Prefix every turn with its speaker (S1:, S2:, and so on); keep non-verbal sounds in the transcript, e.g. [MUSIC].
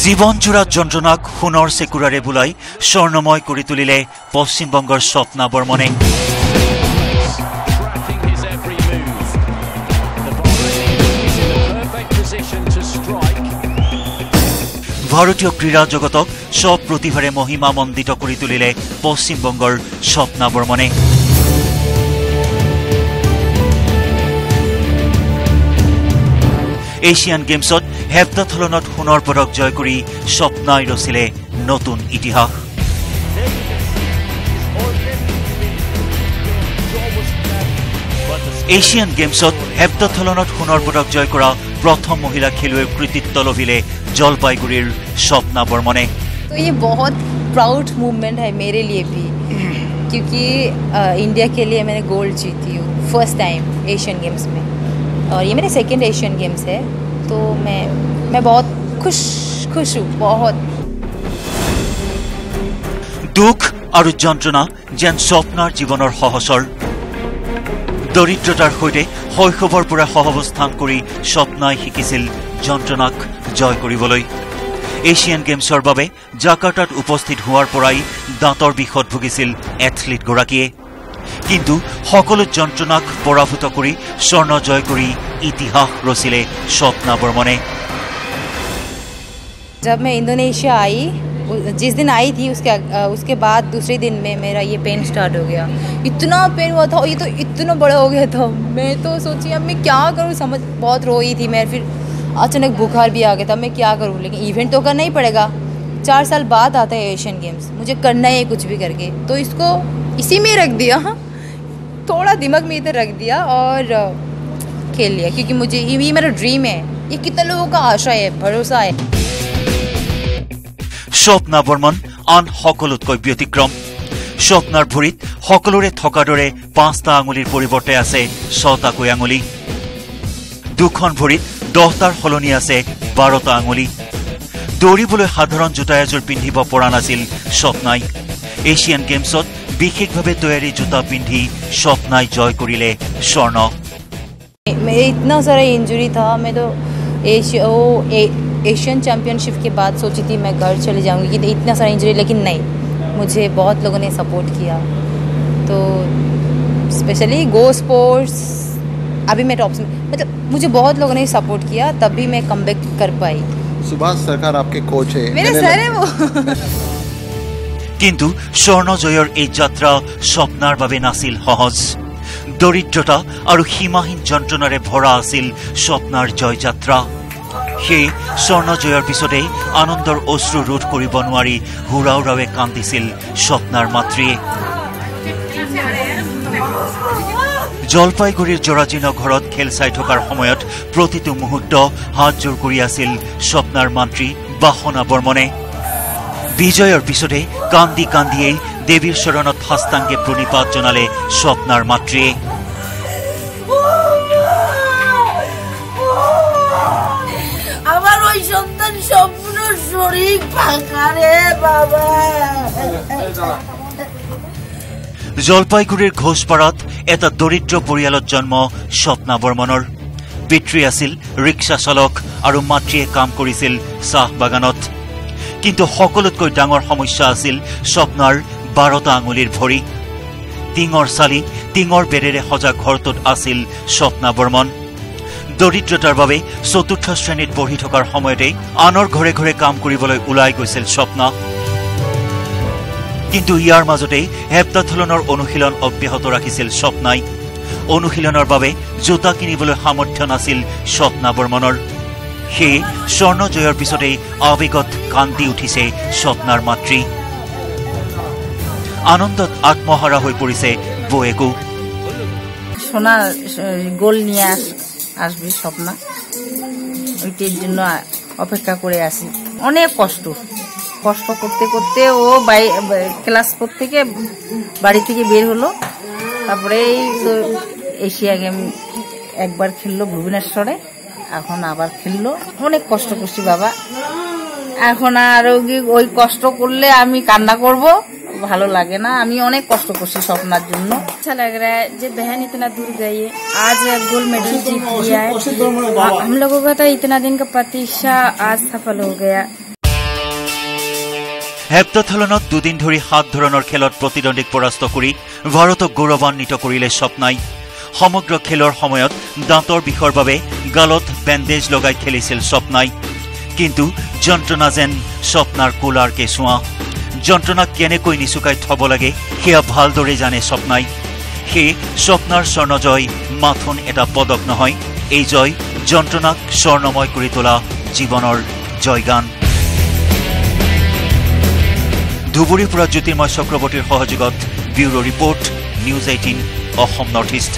S1: জীৱনজোৰা যন্ত্ৰণাক সোণৰ চেকুৰাৰে বোলাই স্বৰ্ণময় কৰি তুলিলে পশ্চিমবংগৰ স্বপ্না বৰ্মনে. ভাৰতীয় ক্ৰীড়া জগতক সব প্ৰতিভাৰে মহিমামণ্ডিত কৰি তুলিলে পশ্চিমবংগৰ স্বপ্না বৰ্মনে এছিয়ান গেমছত হেপ্তাথলনত সোণৰ পদক জয় কৰি স্বপ্নাই ৰচিলে নতুন ইতিহাস এছিয়ান গেমছত হেপ্তাথলনত সোণৰ পদক জয় কৰা প্ৰথম মহিলা খেলুৱৈৰ কৃতিত্ব লভিলে জলপাইগুৰিৰ স্বপ্না বৰ্মনে
S2: तो ये बहुत प्राउड मूवमेंट है मेरे लिए भी क्योंकि अ, इंडिया के लिए मैंने गोल्ड जीती हूँ फर्स्ट टाइम एशियन गेम्स में और ये मेरे सेकंड एशियन गेम्स है तो मैं मैं बहुत खुश खुश हूँ बहुत
S1: দুখ আৰু যন্ত্ৰণা যেন স্বপ্নাৰ জীৱনৰ সহচৰ দৰিদ্ৰতাৰ সৈতে শৈশৱৰ পৰা সহাৱস্থান কৰি স্বপ্নাই শিকিছিল যন্ত্ৰণাক জয় কৰিবলৈ এছিয়ান গেমছৰ বাবে জাকাৰ্টাত উপস্থিত হোৱাৰ পৰাই দাঁতৰ বিষত ভুগিছিল এথলীটগৰাকীয়ে কিন্তু সকলো যন্ত্ৰণাক পৰাভূত কৰি স্বৰ্ণ জয় কৰি ইতিহাস ৰচিলে স্বপ্না বৰ্মনে
S2: जब मैं इंडोनेशिया आई उ- जिस दिन आई थी उसके अ, उसके बाद दूसरे दिन में मेरा ये पेन स्टार्ट हो गया इतना पेन हुआ था और ये तो इतना बड़ा हो गया था मैं तो सोची अब मैं क्या करूँ समझ बहुत रोई थी मैं फिर अचानक बुखार भी आ गया था मैं क्या करूँ लेकिन इवेंट तो करना ही पड़ेगा चार साल बाद आता है एशियन गेम्स मुझे करना ही है कुछ भी करके तो इसको इसी में रख दिया थोड़ा दिमाग में इधर रख दिया और अ, खेल लिया क्योंकि मुझे ये ये मेरा ड्रीम है ये कितने लोगों का आशा है भरोसा है
S1: স্বপ্না বৰ্মন আন সকলোতকৈ ব্যতিক্ৰম স্বপ্নাৰ ভৰিত সকলোৰে থকাৰ দৰে পাঁচটা আঙুলিৰ পৰিৱৰ্তে আছে ছটাকৈ আঙুলি দুখন ভৰিত দহটাৰ সলনি আছে বাৰটা আঙুলি দৌৰিবলৈ সাধাৰণ জোতা এযোৰ পিন্ধিব পৰা নাছিল স্বপ্নাই এছিয়ান গেমছত বিশেষভাৱে তৈয়াৰী জোতা পিন্ধি স্বপ্নাই জয় কৰিলে স্বৰ্ণ
S2: मेरे इतना सारा इंजरी था मैं तो एशिया वो ए, एशियन चैम्पियनशिप के बाद सोची थी मैं घर चले जाऊंगी कि इतना सारा इंजरी लेकिन नहीं मुझे बहुत लोगों ने सपोर्ट किया तो स्पेशली गो स्पोर्ट्स अभी मैं टॉप्स में मतलब मुझे बहुत लोगों ने सपोर्ट किया तभी मैं कम कर पाई
S3: सुभाष सरकार आपके कोच है
S2: मेरे
S3: मैंने-
S2: सर है वो [LAUGHS]
S1: কিন্তু স্বৰ্ণ জয়ৰ এই যাত্ৰা স্বপ্নাৰ বাবে নাছিল সহজ। দৰিদ্ৰতা আৰু সীমাহীন যন্ত্ৰণাৰে ভৰা আছিল স্বপ্নাৰ জয়যাত্ৰা। সেয়ে স্বৰ্ণ জয়ৰ পিছতেই আনন্দৰ অশ্ৰু ৰোধ কৰিব নোৱাৰি হুৰাও ৰাৱে কান্দিছিল স্বপ্নাৰ মাতৃয়ে। জলপাইগুৰিৰ জৰাজীৰ্ণ ঘৰত খেল চাই থকাৰ সময়ত প্ৰতিটো মুহূৰ্ত হাতজোৰ কৰি আছিল স্বপ্নাৰ মাতৃ বাসনা বৰ্মনে। বিজয়ৰ পিছতে কান্দি কান্দিয়েই দেৱীৰ চৰণত সাষ্টাংগে প্ৰণিপাত জনালে স্বপ্নাৰ মাতৃয়ে
S4: আমার ওই সন্তান স্বপ্ন শরীর ফাঁকা রে বাবা।
S1: জলপাইগুৰিৰ ঘোষপাৰাত এটা দৰিদ্ৰ পৰিয়ালত জন্ম স্বপ্না বৰ্মনৰ পিতৃ আছিল ৰিক্সা চালক আৰু মাতৃয়ে কাম কৰিছিল চাহ বাগানত কিন্তু সকলোতকৈ ডাঙৰ সমস্যা আছিল স্বপ্নাৰ বাৰটা আঙুলিৰ ভৰি। টিঙৰ চালি টিঙৰ বেৰেৰে সজা ঘৰটোত আছিল স্বপ্না বৰ্মন। দৰিদ্ৰতাৰ বাবে চতুৰ্থ শ্ৰেণীত পঢ়ি থকাৰ সময়তেই আনৰ ঘৰে ঘৰে কাম কৰিবলৈ ওলাই গৈছিল স্বপ্না। কিন্তু ইয়াৰ মাজতেই হেপ্তাথলনৰ অনুশীলন অব্যাহত ৰাখিছিল স্বপ্নাই। অনুশীলনৰ বাবে জোতা কিনিবলৈ সামৰ্থ্য নাছিল স্বপ্না বৰ্মনৰ। সেয়ে স্বৰ্ণ জয়ৰ পিছতেই আৱেগত কান্দি উঠিছে স্বপ্নাৰ মাতৃ। আনন্দত আত্মহাৰা হৈ পৰিছে বৌয়েকো
S4: সোনা গোল নিয়ে আস, আসবে স্বপ্না। ওইটির জন্য অপেক্ষা করে আসি অনেক কষ্ট। কষ্ট করতে করতে ও বাই ক্লাস ফোর থেকে বাড়ি থেকে বের হলো। তারপরে এই তো এশিয়া গেম একবার খেললো ভুবনেশ্বরে। এখন আবার খেললো অনেক কষ্ট করছি বাবা এখন আর ওই- ওই কষ্ট করলে আমি কান্না করব ভালো লাগে না আমি অনেক কষ্ট করছি স্বপ্নার জন্য
S5: अच्छा लग रहा है जब बहन इतना दूर गई है आज गोल्ड मेडल जीत लिया है हम लोगों का तो इतना दिन का प्रतीक्षा आज सफल हो गया
S1: হেপ্তাথলনত দুদিন ধৰি সাত ধৰণৰ খেলত প্ৰতিদ্বন্দ্বীক পৰাস্ত কৰি ভাৰতক গৌৰৱান্বিত কৰিলে স্বপ্নাই সমগ্ৰ খেলৰ সময়ত দাঁতৰ বিষৰ বাবে গালত বেণ্ডেজ লগাই খেলিছিল স্বপ্নাই। কিন্তু যন্ত্ৰণা যেন স্বপ্নাৰ কোলাৰ কেঁচুৱা। যন্ত্ৰণাক কেনেকৈ নিচুকাই থব লাগে সেয়া ভালদৰে জানে স্বপ্নাই। সেয়ে স্বপ্নাৰ স্বৰ্ণজয় মাথোন এটা পদক নহয় এই জয় যন্ত্ৰণাক স্বৰ্ণময় কৰি তোলা জীৱনৰ জয়গান। ধুবুৰীৰ পৰা জ্যোতিৰ্ময় চক্ৰৱৰ্তীৰ সহযোগত bureau' report news eighteen Assam north east.